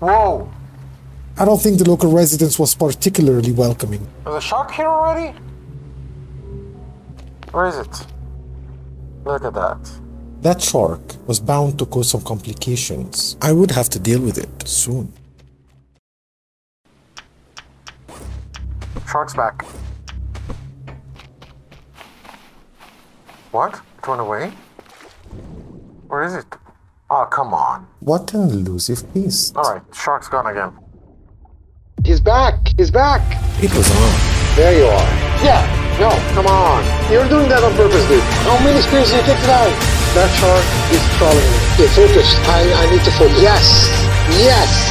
Whoa! I don't think the local residence was particularly welcoming. Is a shark here already? Where is it? Look at that. That shark was bound to cause some complications. I would have to deal with it soon. Shark's back. What? It went away? Where is it? Oh, come on. What an elusive beast. Alright, shark's gone again. He's back! He's back! It was on. There you are. Yeah, no, come on. You're doing that on purpose, dude. How many screens did you take tonight? That shark is crawling me. Okay, focus. I, I need to focus. Yes! Yes!